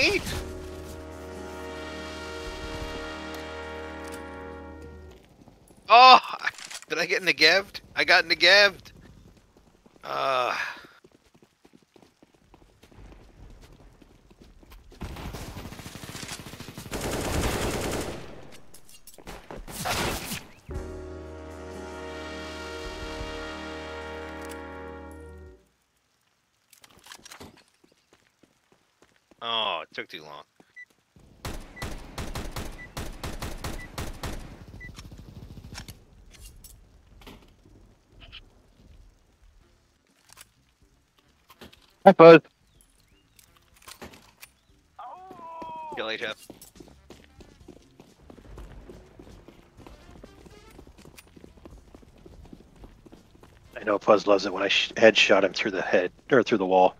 meat. Oh, did I get negeved? I got negeved. Uh. Oh, it took too long. Hi, Buzz. See you later. I know Fuzz loves it when I sh- headshot him through the head or through the wall.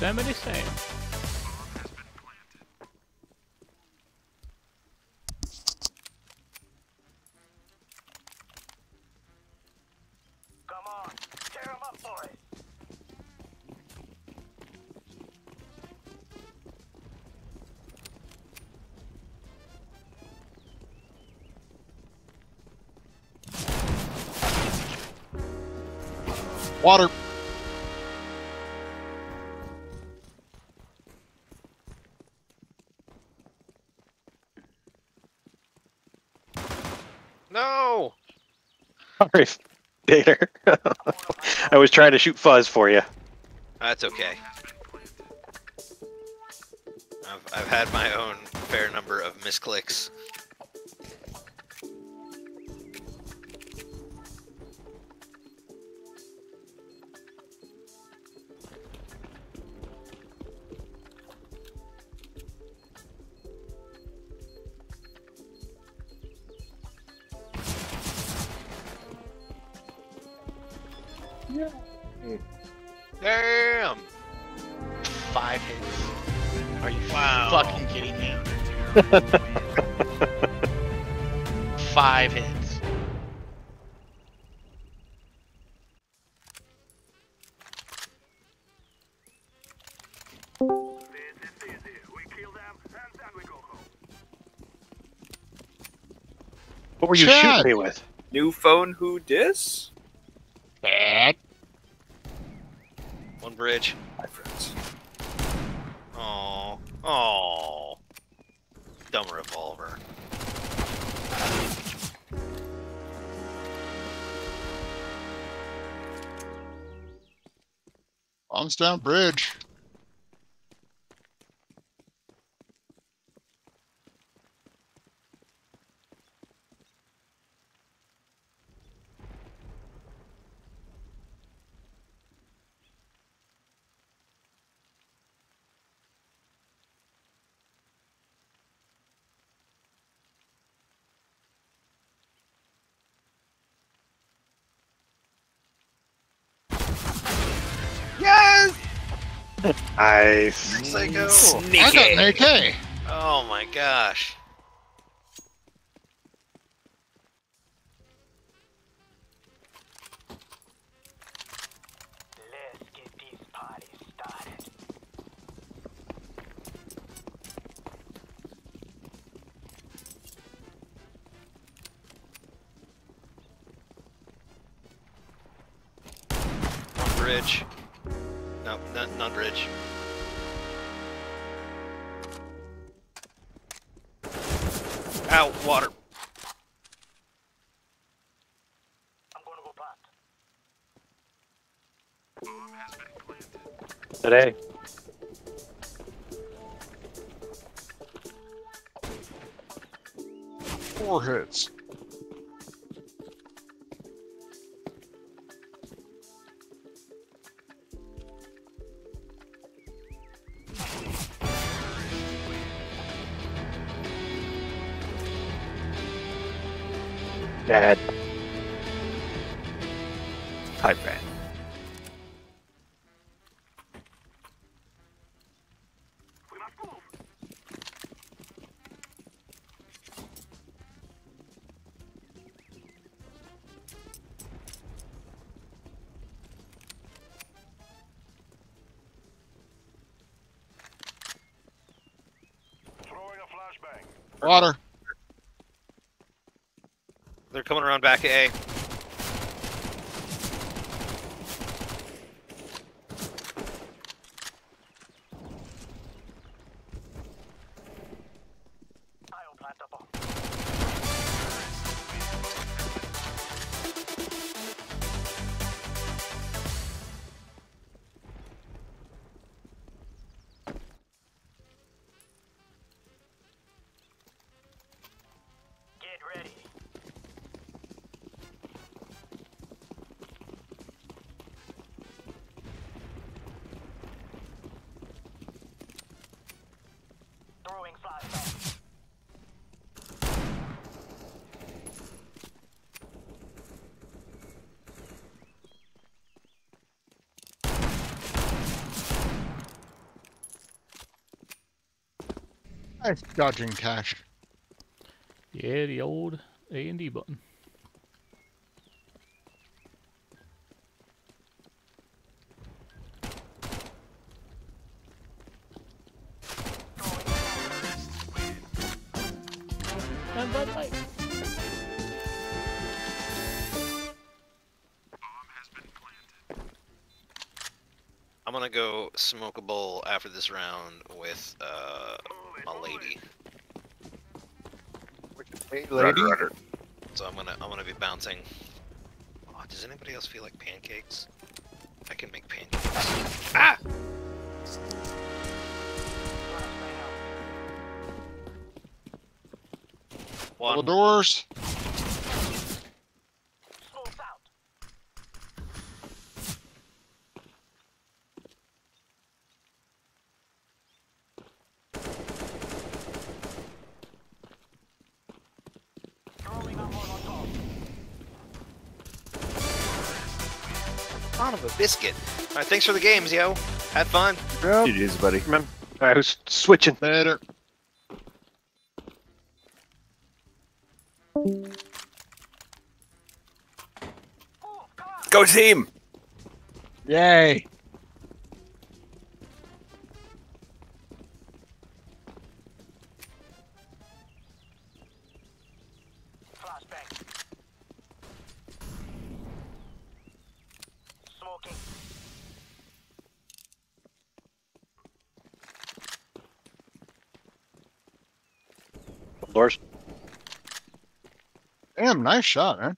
Yosemite Sam. Come on, tear 'em up, boys. Water. Sorry, Dater. I was trying to shoot Fuzz for you. That's okay. I've, I've had my own fair number of misclicks. Damn! Five hits. Are you Wow. fucking kidding me? Five hits. This is easy. We kill them, and then we go home. What were you Chad. shooting me with? New phone who dis? Bridge. My friends. Oh. Oh. Dumb revolver. Bombs down bridge. Yes! Nice. Where'd I go? I got an AK. Oh my gosh. Let's get this party started. One bridge. No, not, not bridge. Ow, water. I'm gonna go plant. Today. Four hits. Dad. Pipe bang. We must move. Throwing a flashbang. Water. Around back A. Nice dodging cash. Yeah, the old A and D button. And Bud Light. I'm gonna go smoke a bowl after this round with uh, my lady. Hey, Lady? So I'm gonna I'm gonna be bouncing. Oh, does anybody else feel like pancakes? I can make pancakes. Ah! Double One. doors. Son of a biscuit. All right, thanks for the games, yo. Had fun. GG's, buddy. Remember, all right, who's switching. Later. Move. Go team! Yay. Doors. Damn, nice shot, man.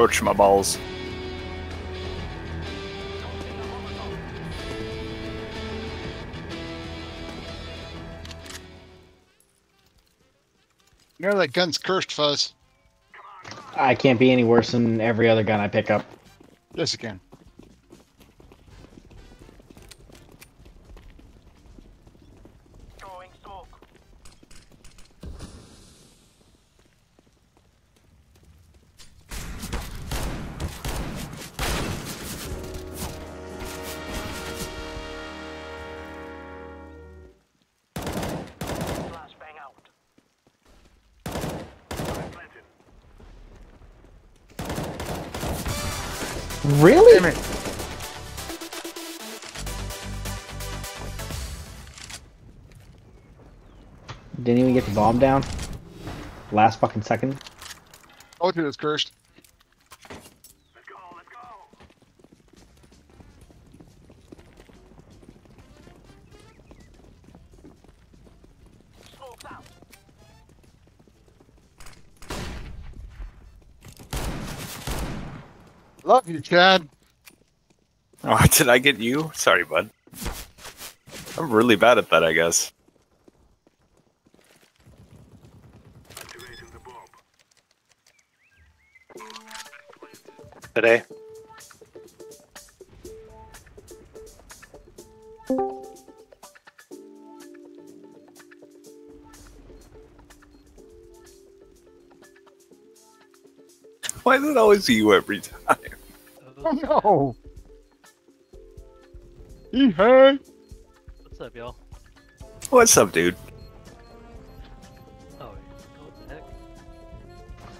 Ouch, my balls. You know that gun's cursed, Fuzz. I can't be any worse than every other gun I pick up. Yes, again. Throwing Really? Damn it. Didn't even get the bomb down. Last fucking second. Oh, you it was cursed. Love you, Chad. Oh, did I get you? Sorry, bud. I'm really bad at that, I guess. Activating the bomb. Today. Why is it always you every time? Oh no. Hey. What's up, y'all? What's up, dude? Oh, what the heck?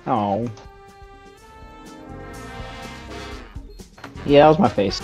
Oh. Yeah, that was my face.